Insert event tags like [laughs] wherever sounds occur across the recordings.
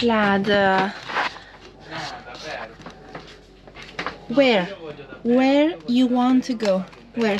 Vlad, uh, where? Where you want to go? Where?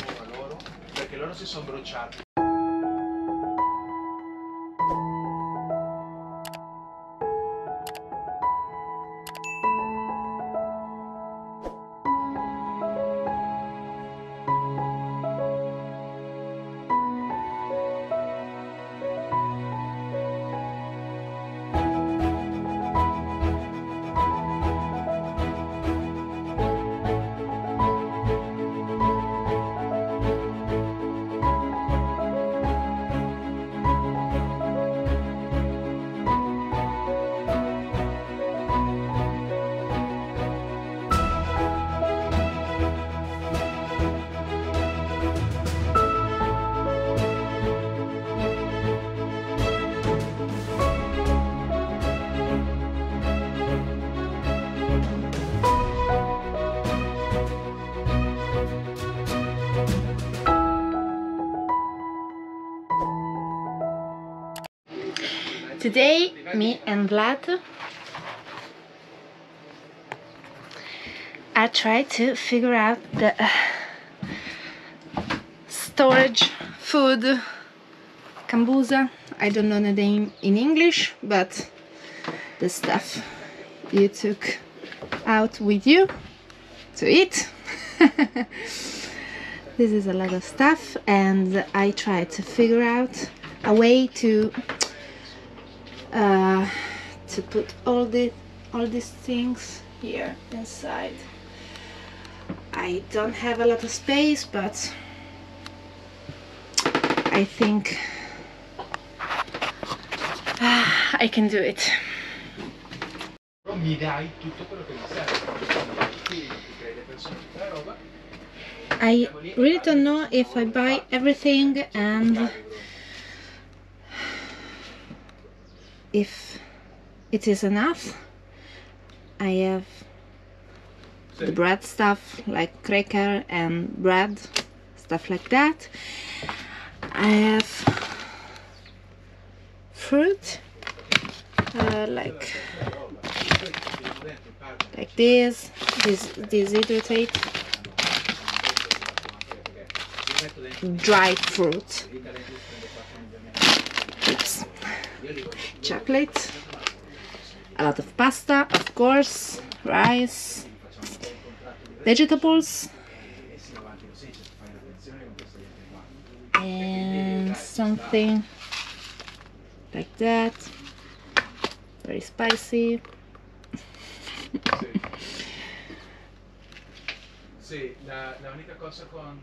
Today, me and Vlad I try to figure out the uh, storage food kambuza. I don't know the name in English, but the stuff you took out with you to eat. [laughs] this is a lot of stuff, and I try to figure out a way to uh, to put all the all these things here inside. I don't have a lot of space, but I think ah, I can do it. Però mi dai tutto quello che mi serve. Qui ti crei le persone tutta la roba. I really don't know if I buy everything and if it is enough. I have the bread stuff like cracker and bread, stuff like that. I have fruit uh, like like this, this deshydrate dried fruit. Oops. Chocolate, a lot of pasta, of course, rice, vegetables, and something like that. Very spicy. Sì, la, la unica cosa con...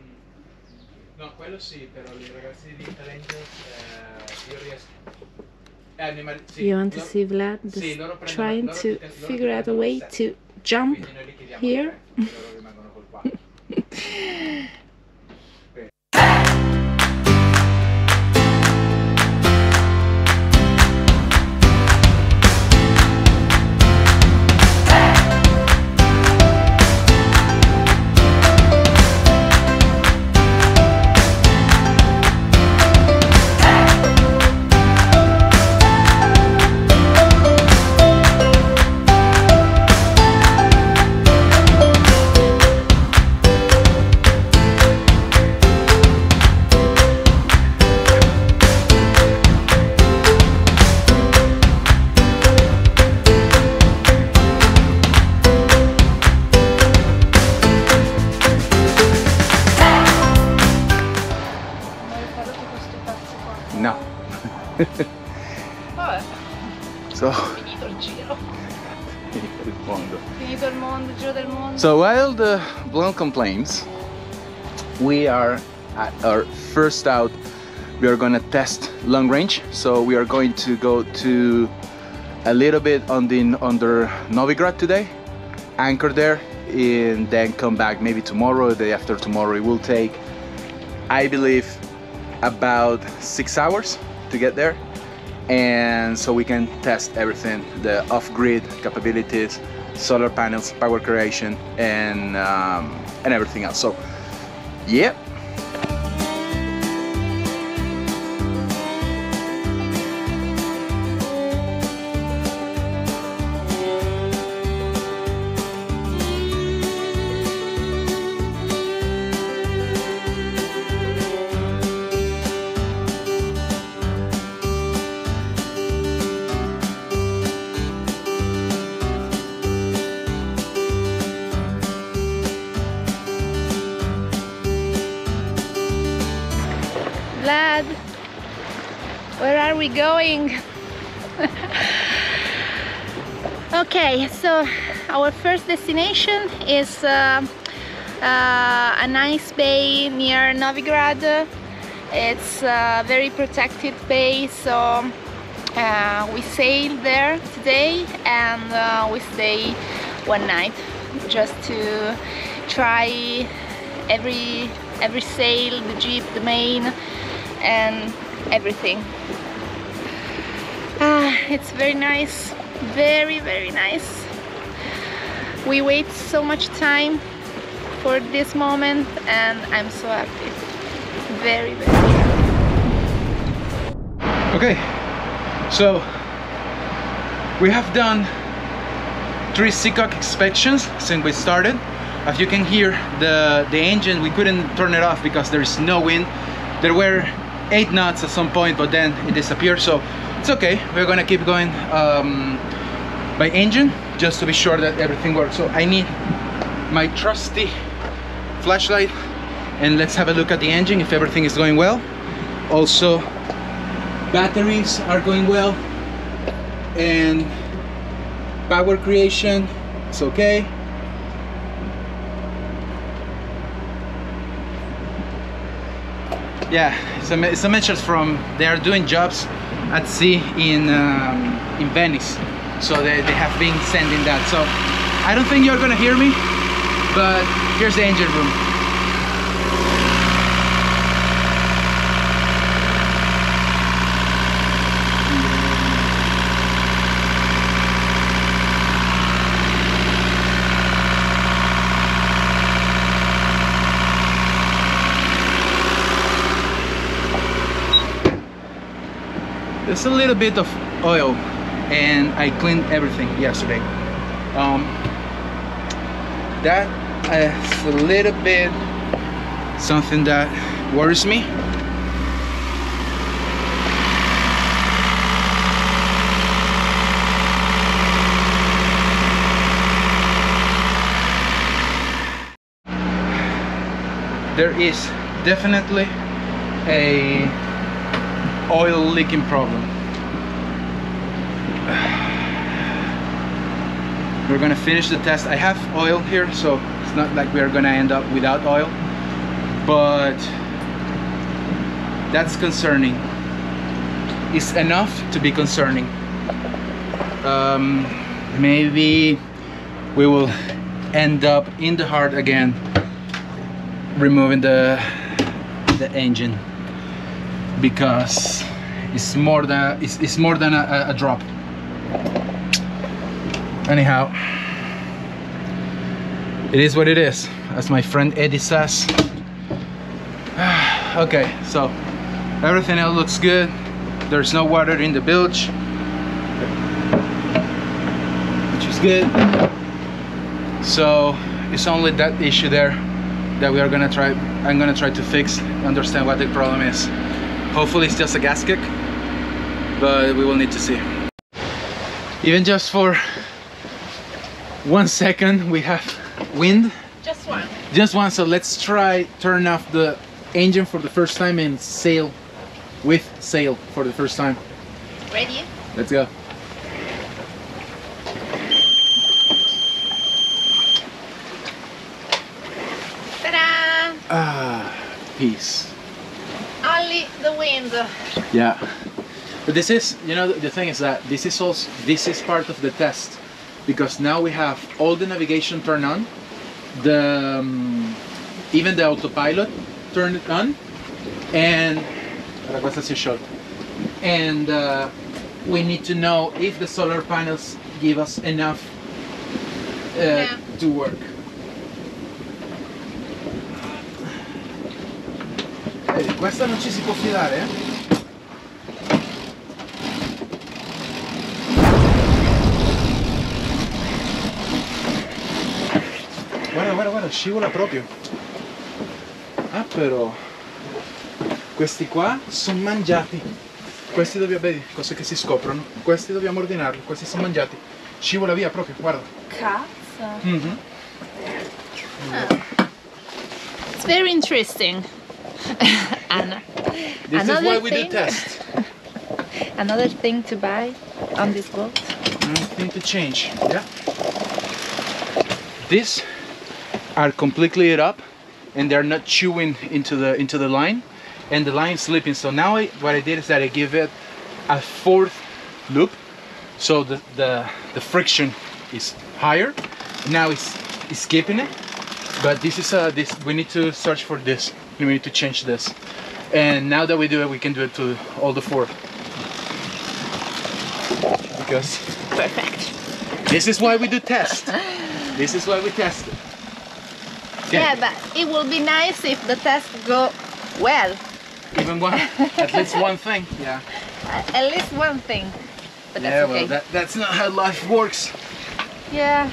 No, quello sì, però i ragazzi di eh, io riesco... You want to see Vlad trying to figure out a way to jump Quindi noi li chiediamo here. [laughs] the blonde complains, we are at our first out. We are gonna test long range. So we are going to go to a little bit on the under Novigrad today, anchor there, and then come back maybe tomorrow, the day after tomorrow. It will take, I believe, about six hours to get there and so we can test everything the off-grid capabilities solar panels power creation and um, and everything else. So yeah we going? okay, so our first destination is uh, uh, a nice bay near Novigrad. It's a very protected bay, so uh, we sailed there today and uh, we stay one night just to try every every sail, the jib, the main and everything. Ah, it's very nice, very very nice. We wait so much time for this moment and I'm so happy. Very very happy. Okay, so we have done three Seacock inspections since we started. As you can hear, the, the engine, we couldn't turn it off because there is no wind. There were eight knots at some point, but then it disappeared. So it's okay. We're gonna keep going um, by engine just to be sure that everything works. So I need my trusty flashlight and let's have a look at the engine if everything is going well. Also, batteries are going well and power creation it's okay yeah it's a, it's a message from they are doing jobs at sea in um, in Venice. So they, they have been sending that. So I don't think you're gonna hear me but here's the engine room There's a little bit of oil and I cleaned everything yesterday. Um, that is a little bit something that worries me. There is definitely a oil leaking problem. [sighs] We're gonna finish the test. I have oil here, so it's not like we're gonna end up without oil, but that's concerning. It's enough to be concerning. Um, maybe we will end up in the heart again, removing the the engine because it's more than it's, it's more than a, a drop. Anyhow it is what it is as my friend Eddie says. [sighs] Okay so everything else looks good. There's no water in the bilge which is good. So it's only that issue there that we are gonna try I'm gonna try to fix understand what the problem is hopefully it's just a gasket but we will need to see even just for one second we have wind Just one. just one so let's try turn off the engine for the first time and sail with sail for the first time Ready? let's go Ta-da! ah peace the wind. Yeah. But this is, you know, the thing is that this is also, this is part of the test because now we have all the navigation turned on, the, um, even the autopilot turned on, and, questa si è sciolta. and uh, we need to know if the solar panels give us enough uh, Yeah. to work. Vedi, questa non ci si può fidare, eh? Guarda, guarda, guarda, scivola proprio. Ah, però. Questi qua sono mangiati. Questi dobbiamo, vedi, cose che si scoprono. Questi dobbiamo ordinarli, questi sono mangiati. Scivola via proprio, guarda. Cazzo. Mhm. It's very interesting. [laughs] Anna. This is why we do thing- tests. [laughs] Another thing to buy on this boat. Nothing to change. Yeah. These are completely lit up and they're not chewing into the into the line and the line slipping. So now I, what I did is that I give it a fourth loop so the, the, the friction is higher. Now it's, it's keeping it. But this is uh, this we need to search for this. We need to change this. And now that we do it, we can do it to all the four. Because Perfect. this is why we do test. this is why we test it. Okay. Yeah, but it will be nice if the test go well. Even one, at least one thing. Yeah. Uh, at least one thing. But that's yeah, okay. well, that, that's not how life works. Yeah.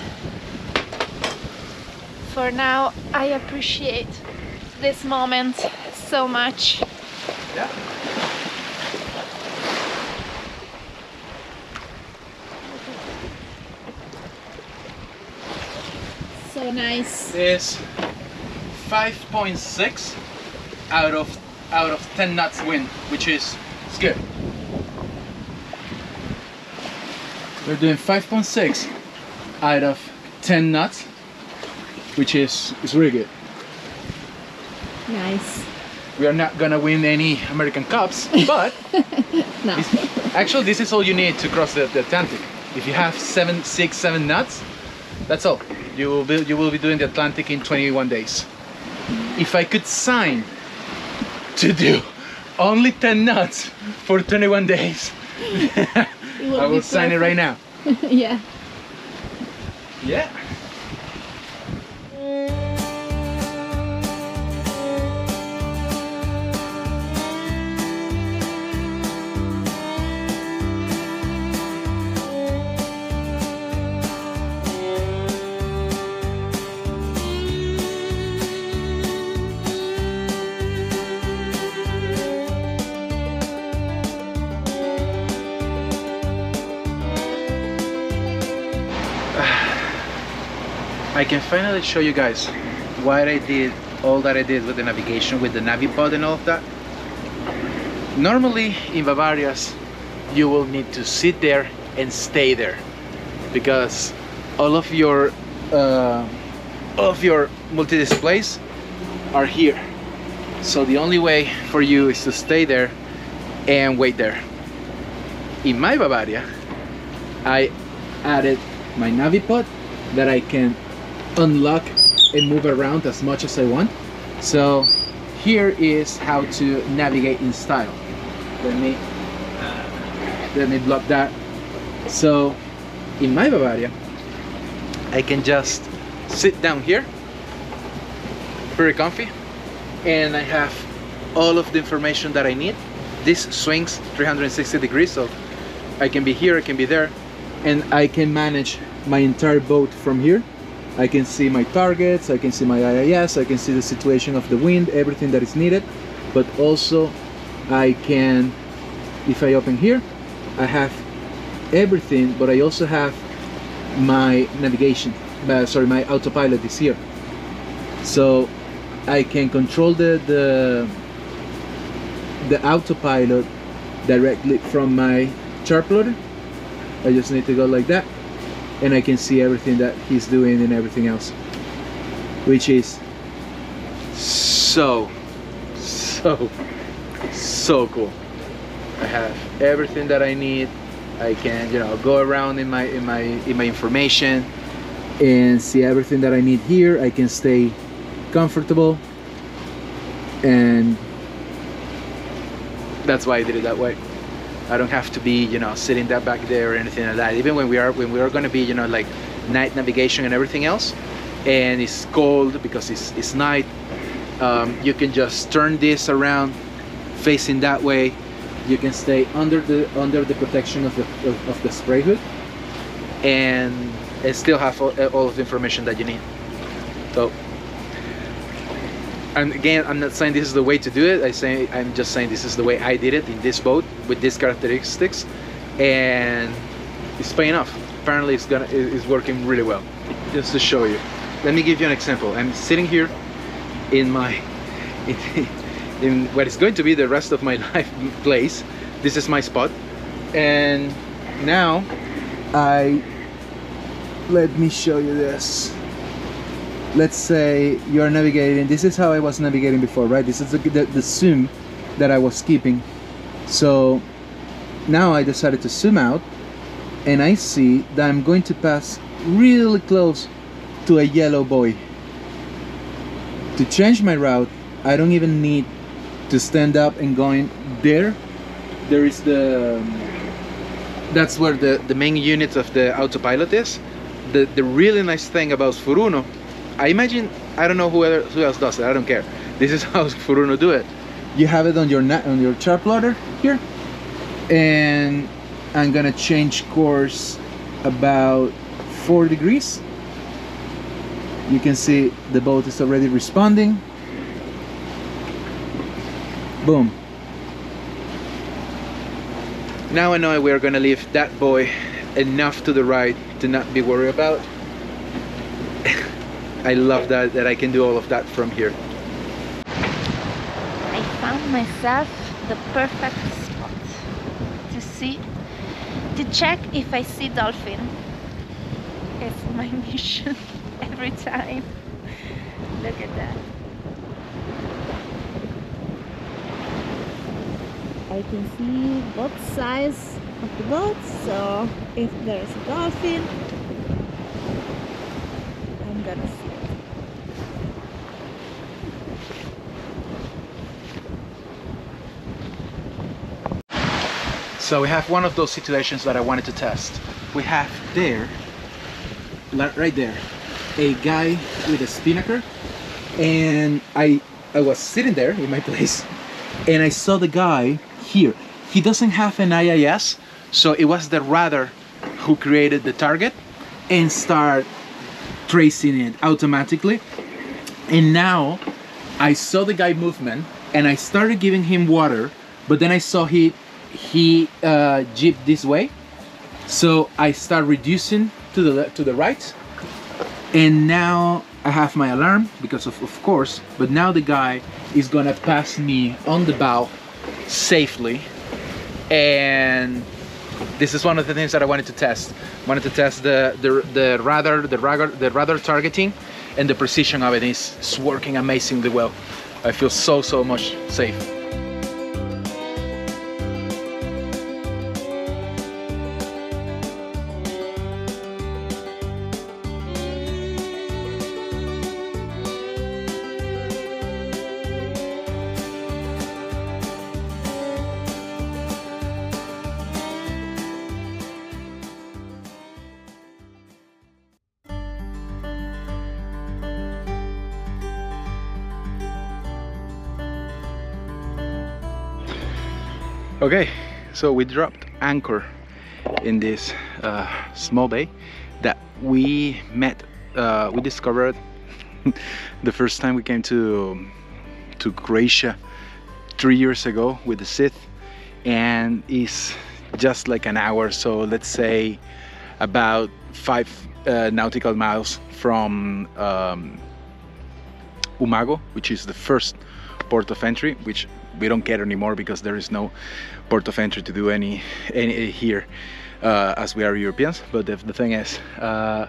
For now, I appreciate this moment so much. Yeah. So nice. This 5.6 out of out of 10 knots wind, which is it's good. We're doing 5.6 out of 10 knots, which is is really good. Nice. We are not gonna win any American Cups, [laughs] but No. Actually, this is all you need to cross the, the Atlantic. If you have seven, six, seven knots, that's all. You will be you will be doing the Atlantic in 21 days. If I could sign to do only 10 knots for 21 days, [laughs] I will sign it right now. [laughs] yeah. Yeah. I can finally show you guys what I did, all that I did with the navigation, with the Navipod and all of that. Normally in Bavarias, you will need to sit there and stay there because all of your uh, all of your multi-displays are here. So the only way for you is to stay there and wait there. In my Bavaria, I added my Navipod that I can unlock and move around as much as I want. So here is how to navigate in style. Let me uh, let me block that. So in my Bavaria, I can just sit down here, very comfy, and I have all of the information that I need. This swings 360 degrees, so I can be here, I can be there, and I can manage my entire boat from here. I can see my targets, I can see my AIS, I can see the situation of the wind, everything that is needed, but also I can, if I open here, I have everything, but I also have my navigation, uh, sorry, my autopilot is here. So I can control the, the, the autopilot directly from my chart plotter. I just need to go like that and I can see everything that he's doing and everything else which is so so so cool. I have everything that I need. I can you know go around in my in my in my information and see everything that I need here. I can stay comfortable and that's why I did it that way I don't have to be, you know, sitting that back there or anything like that. Even when we are when we are going to be, you know, like night navigation and everything else, and it's cold because it's it's night. Um, you can just turn this around, facing that way. You can stay under the under the protection of the of, of the spray hood, and, and still have all, all of the information that you need. So and again i'm not saying this is the way to do it i say i'm just saying this is the way i did it in this boat with these characteristics and it's paying off. Apparently it's gonna it's working really well. Just to show you. Let me give you an example. I'm sitting here in my in, [laughs] in what is going to be the rest of my [laughs] life place. This is my spot. And now I let me show you this. Let's say you're navigating. This is how I was navigating before right? This is the, the, the zoom that I was keeping so now I decided to zoom out and I see that I'm going to pass really close to a yellow buoy to change my route I don't even need to stand up and going there. There is the that's where the the main unit of the autopilot is. The the really nice thing about Furuno I imagine I don't know who, who else does it I don't care. This is [laughs] how Furuno do it you have it on your on your chart plotter here. And I'm gonna change course about four degrees. You can see the boat is already responding. Boom. Now I know we're gonna leave that buoy enough to the right to not be worried about. [laughs] I love that that I can do all of that from here myself the perfect spot to see to check if I see dolphin. It's my [laughs] mission every time. Look at that. I can see both sides of the boat so if there's a dolphin I'm gonna see it So we have one of those situations that I wanted to test. We have there, right there, a guy with a spinnaker, and I I was sitting there in my [laughs] place, and I saw the guy here. He doesn't have an AIS, so it was the radar who created the target and start tracing it automatically. And now I saw the guy movement, and I started giving him water, but then I saw he he uh, jeep this way. So I start reducing to the to the right. And now I have my alarm because of, of course but now the guy is gonna pass me on the bow safely. And this is one of the things that I wanted to test. Wanted to test the the, the radar the radar the radar targeting and the precision of it is it's working amazingly well. I feel so so much safe Okay, so we dropped anchor in this uh, small bay that we met, uh, we discovered [laughs] the first time we came to to Croatia three years ago with the Sith and it's just like an hour so let's say about five uh, nautical miles from um, Umago which is the first port of entry which we don't get anymore because there is no port of entry to do any, any here uh, as we are Europeans but the, the thing is uh,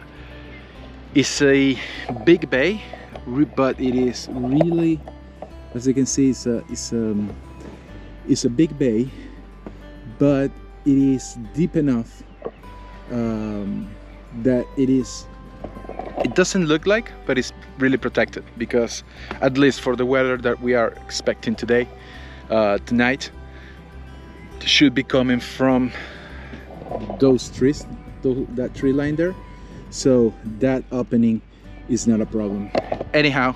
it's a big bay but it is really as you can see it's a, it's a, um, it's a big bay but it is deep enough um, that it is it doesn't look like but it's really protected because at least for the weather that we are expecting today uh, tonight should be coming from those trees that tree line there. So that opening is not a problem. Anyhow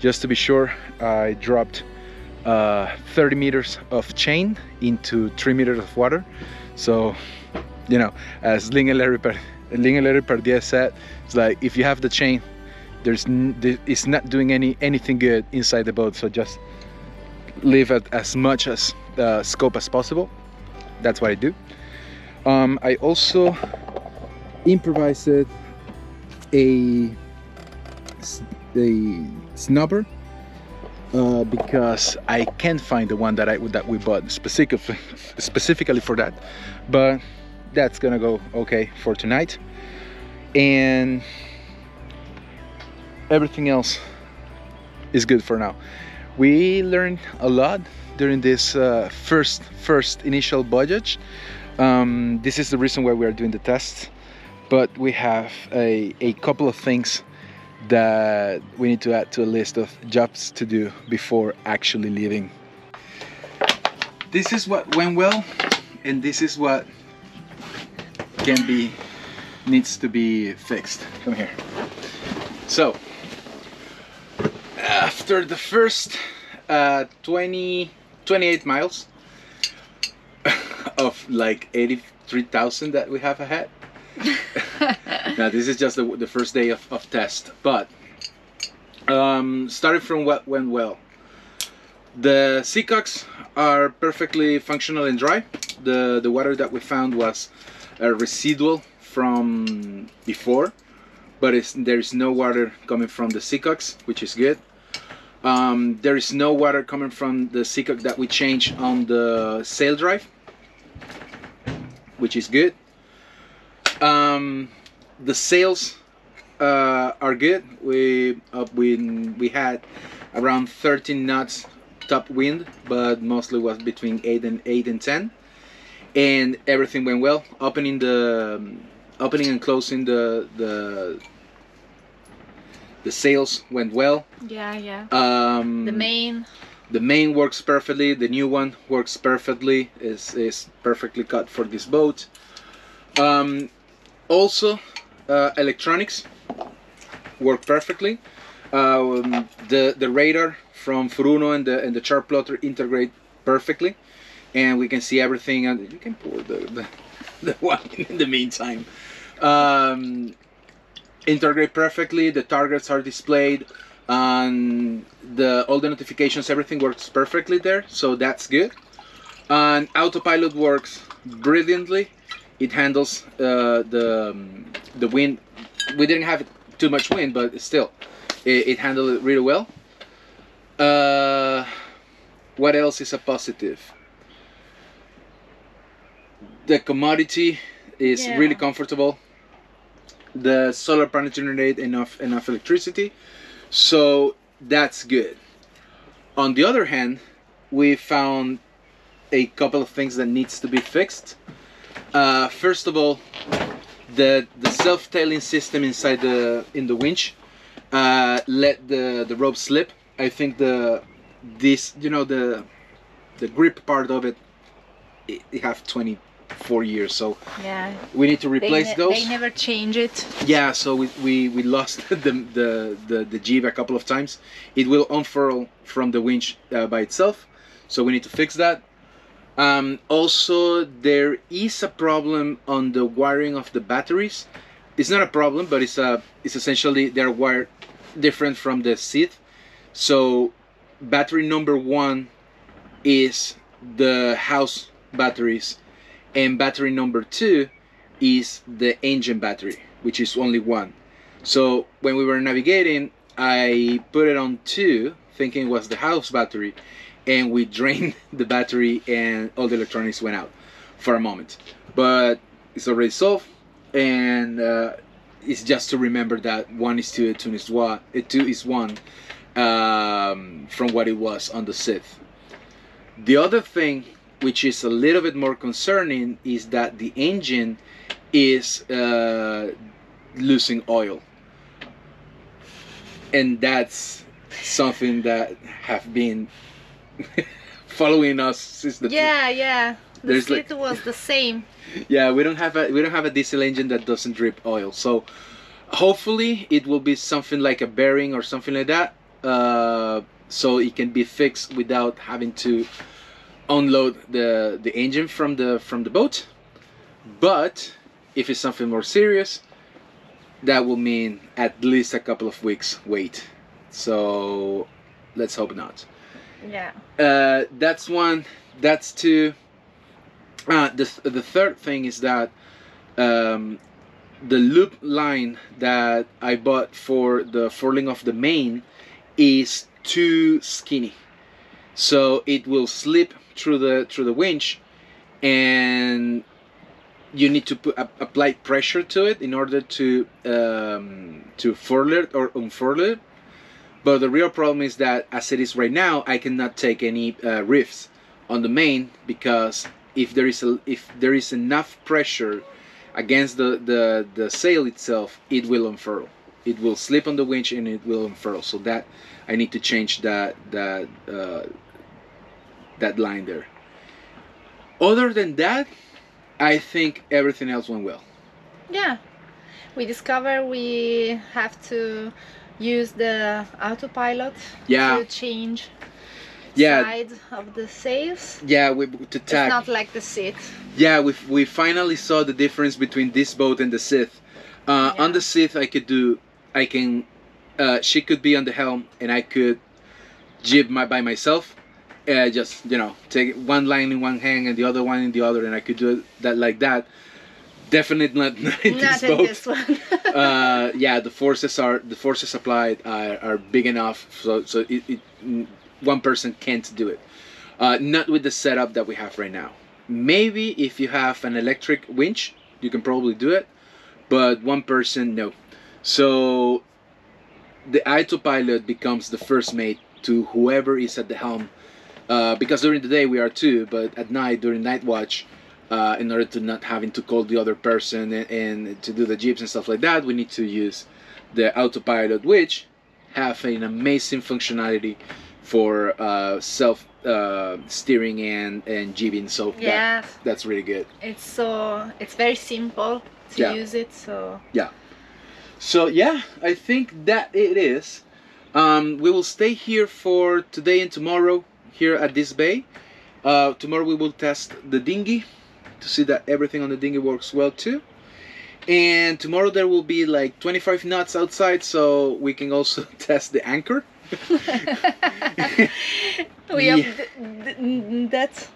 just to be sure I dropped uh, 30 meters of chain into 3 meters of water. So you know as Lin and Larry Pardey said it's like if you have the chain there's it's not doing any anything good inside the boat. So just leave it as much as scope as possible. That's what I do. Um, I also improvised a a snubber uh, because I can't find the one that I that we bought specifically [laughs] specifically for that but that's gonna go okay for tonight. And everything else is good for now. We learned a lot during this uh, first first initial budget. Um, this is the reason why we are doing the test. But we have a, a couple of things that we need to add to a list of jobs to do before actually leaving. This is what went well and this is what can be needs to be fixed. Come here. So after the first uh, 20 28 miles of like 83,000 that we have ahead. [laughs] Now this is just the, the first day of, of test but um, starting from what went well. The seacocks are perfectly functional and dry. The the water that we found was a residual from before but there is no water coming from the seacocks which is good um, there is no water coming from the seacock that we changed on the sail drive which is good. Um, the sails uh, are good. We uh, we we had around 13 knots top wind but mostly was between 8 and 8 and 10 and everything went well. Opening the um, opening and closing the the the sails went well. Yeah, yeah. um The main. the main works perfectly the new one works perfectly is is perfectly cut for this boat. Um, also uh, electronics work perfectly. Um, the the radar from Furuno and the and the chart plotter integrate perfectly. And we can see everything and you can pour the, the, [laughs] the wine in the meantime. Um, integrate perfectly the targets are displayed and the all the notifications everything works perfectly there so that's good. And autopilot works brilliantly. It handles uh, the the wind. We didn't have too much wind but still it, it handled it really well. Uh, what else is a positive? The commodity is Yeah. really comfortable the solar panel generate enough enough electricity. So that's good. On the other hand we found a couple of things that needs to be fixed. Uh, first of all the the self-tailing system inside the in the winch uh, let the the rope slip. I think the this you know the the grip part of it it, it have 24 years so Yeah. we need to replace ne- those they never change it. yeah, so we, we, we lost [laughs] the, the, the, the jib a couple of times. It will unfurl from the winch uh, by itself, so we need to fix that. Um, also, there is a problem on the wiring of the batteries. It's not a problem, but it's a it's essentially they're wired different from the seat. So, battery number one is the house batteries, and battery number two is the engine battery, which is only one. So when we were navigating, I put it on two, thinking it was the house battery, and we [laughs] drained the battery and all the electronics went out for a moment. But it's already solved, and uh, it's just to remember that one is two, two is one, uh, two is one, um, from what it was on the Sith. The other thing, which is a little bit more concerning, is that the engine is uh, losing oil, and that's something that have been [laughs] following us since the Yeah, yeah. The There's like- was the same. yeah we don't have a we don't have a diesel engine that doesn't drip oil so hopefully it will be something like a bearing or something like that uh, so it can be fixed without having to unload the the engine from the from the boat but if it's something more serious that will mean at least a couple of weeks wait so let's hope not Yeah. uh, that's one. That's two. Uh, the the third thing is that um, the loop line that I bought for the furling of the main is too skinny so it will slip through the through the winch and you need to put apply pressure to it in order to um, to furl it or unfurl it. But the real problem is that as it is right now I cannot take any uh, rifts on the main because if there is a if there is enough pressure against the the the sail itself it will unfurl. It will slip on the winch and it will unfurl. So that I need to change that that uh, that line there. Other than that I think everything else went well. Yeah. We discover we have to use the autopilot yeah. to change yeah. side of the sails. Yeah we to tack. it's not like the seat. Yeah we, we finally saw the difference between this boat and the Sith. Uh, Yeah. on the Sith I could do I can uh, she could be on the helm and I could jib my, by myself uh, just you know take one line in one hand and the other one in the other and I could do that like that definitely not, [laughs] not in not this in boat this one [laughs] uh, yeah, the forces are the forces applied are, are big enough so so it, it one person can't do it. Uh, not with the setup that we have right now. Maybe if you have an electric winch, you can probably do it, but one person no. So the autopilot becomes the first mate to whoever is at the helm. Uh, because during the day we are two, but at night during night watch, uh, in order to not having to call the other person and, and to do the jeeps and stuff like that, we need to use the autopilot, which have an amazing functionality for uh, self uh, steering and and jeeping. So that, that's really good. it's so it's very simple to Yeah. use it so yeah, So yeah, I think that it is. Um, we will stay here for today and tomorrow here at this bay. Uh, tomorrow we will test the dinghy to see that everything on the dinghy works well too. And tomorrow there will be like 25 knots outside, so we can also [laughs] test the anchor. [laughs] we Yeah. have th- th- that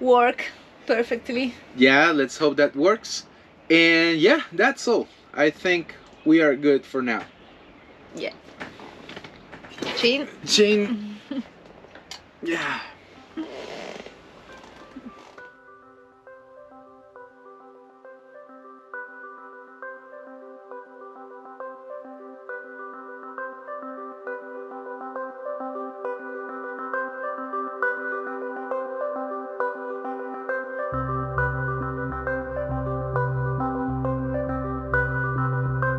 work perfectly Yeah, let's hope that works. And yeah, that's all. I think we are good for now. yeah chin Jane. Yeah.